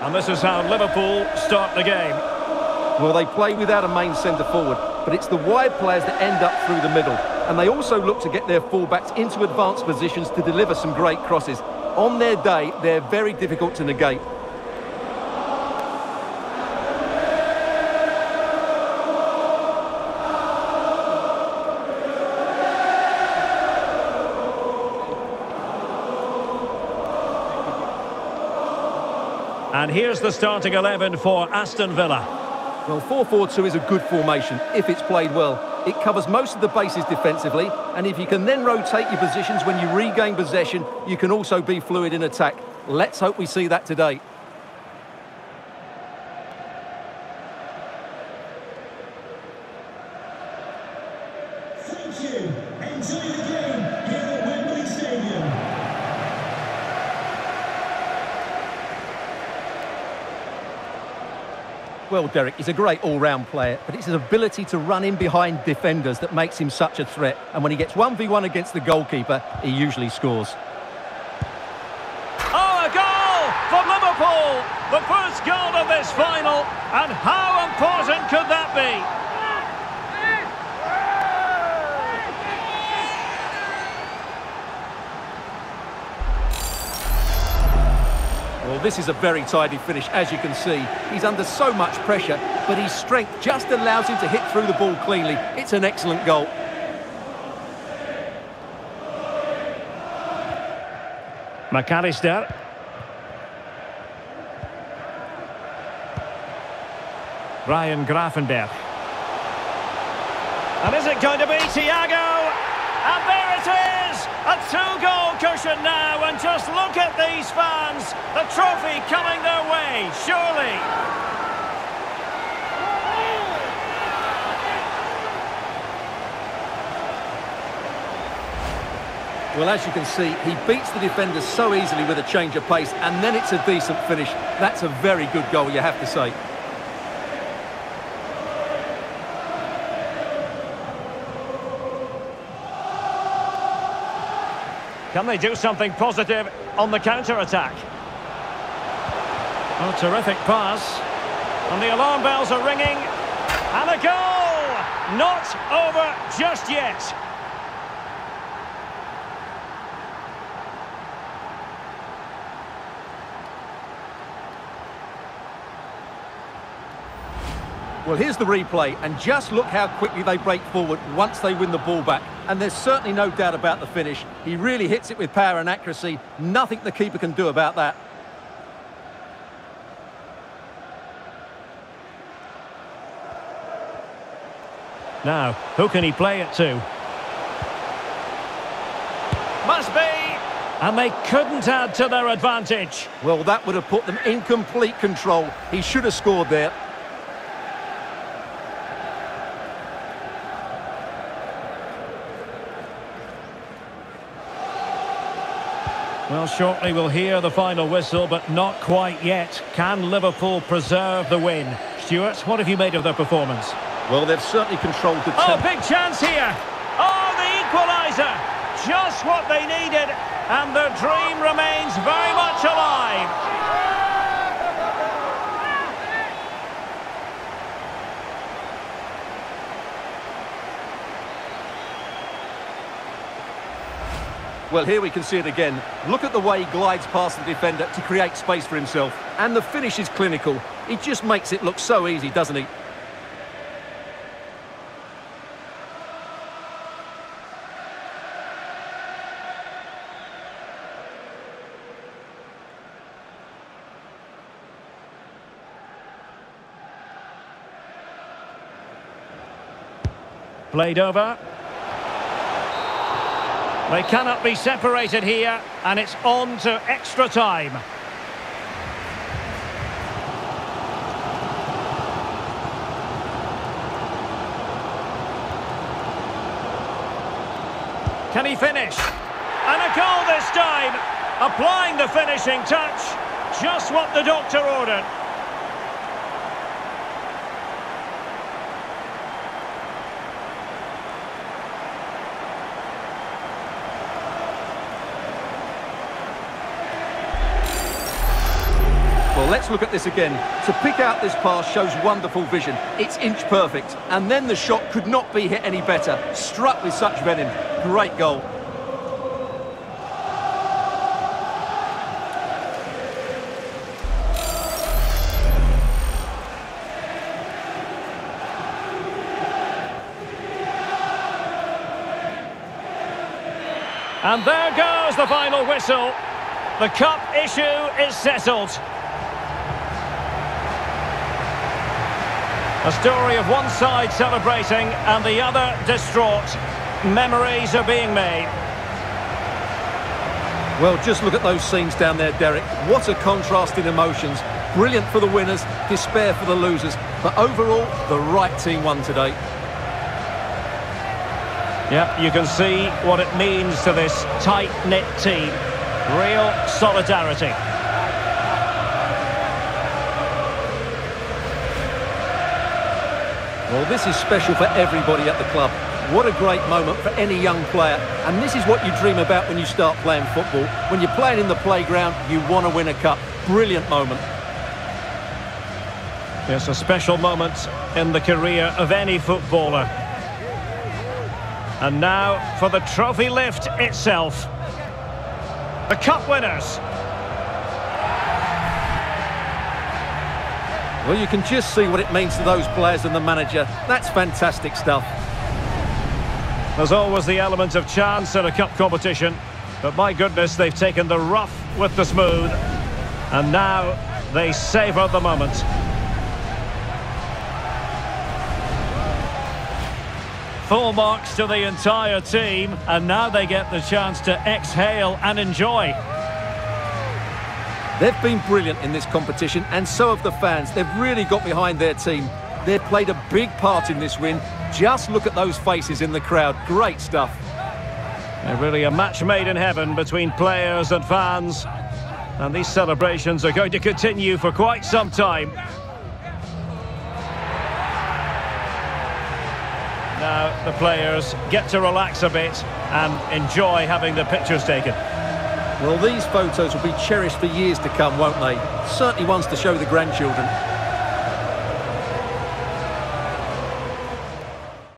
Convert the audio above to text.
And this is how Liverpool start the game. Well, they play without a main centre-forward, but it's the wide players that end up through the middle. And they also look to get their fullbacks into advanced positions to deliver some great crosses. On their day, they're very difficult to negate. And here's the starting 11 for Aston Villa. Well, 4-4-2 is a good formation if it's played well. It covers most of the bases defensively, and if you can then rotate your positions when you regain possession, you can also be fluid in attack. Let's hope we see that today. Thank you. Enjoy the game here at Wembley Stadium. Well, Derek, he's a great all-round player, but it's his ability to run in behind defenders that makes him such a threat. And when he gets 1v1 against the goalkeeper, he usually scores. Oh, a goal for Liverpool! The first goal of this final, and how important could that be? Well, this is a very tidy finish, as you can see. He's under so much pressure, but his strength just allows him to hit through the ball cleanly. It's an excellent goal. Mac Allister. Ryan Gravenberch. And is it going to be Thiago? And there it is! A two-goal cushion now, and just look at these fans. The trophy coming their way, surely. Well, as you can see, he beats the defenders so easily with a change of pace, and then it's a decent finish. That's a very good goal, you have to say. Can they do something positive on the counter-attack? Oh, terrific pass. And the alarm bells are ringing. And a goal! Not over just yet. Well, here's the replay, and just look how quickly they break forward once they win the ball back. And there's certainly no doubt about the finish. He really hits it with power and accuracy. Nothing the keeper can do about that. Now, who can he play it to? Must be! And they couldn't add to their advantage. Well, that would have put them in complete control. He should have scored there. Well, shortly we'll hear the final whistle, but not quite yet. Can Liverpool preserve the win? Stuart, what have you made of their performance? Well, they've certainly controlled the Oh, big chance here! Oh, the equaliser! Just what they needed, and their dream remains very much alive. Well, here we can see it again. Look at the way he glides past the defender to create space for himself. And the finish is clinical. He just makes it look so easy, doesn't he? Played over. They cannot be separated here, and it's on to extra time. Can he finish? And a goal this time! Applying the finishing touch. Just what the doctor ordered. Well, let's look at this again. To pick out this pass shows wonderful vision. It's inch perfect. And then the shot could not be hit any better. Struck with such venom. Great goal. And there goes the final whistle. The cup issue is settled. A story of one side celebrating and the other distraught. Memories are being made. Well, just look at those scenes down there, Derek. What a contrast in emotions. Brilliant for the winners, despair for the losers. But overall, the right team won today. Yep, you can see what it means to this tight-knit team. Real solidarity. Well, this is special for everybody at the club. What a great moment for any young player. And this is what you dream about when you start playing football. When you're playing in the playground, you want to win a cup. Brilliant moment. It's a special moment in the career of any footballer. And now for the trophy lift itself. The cup winners. Well, you can just see what it means to those players and the manager. That's fantastic stuff. There's always the element of chance in a cup competition. But my goodness, they've taken the rough with the smooth. And now they savour the moment. Full marks to the entire team, and now they get the chance to exhale and enjoy. They've been brilliant in this competition, and so have the fans. They've really got behind their team. They've played a big part in this win. Just look at those faces in the crowd. Great stuff. And really a match made in heaven between players and fans. And these celebrations are going to continue for quite some time. Now the players get to relax a bit and enjoy having the pictures taken. Well, these photos will be cherished for years to come, won't they? Certainly ones to show the grandchildren.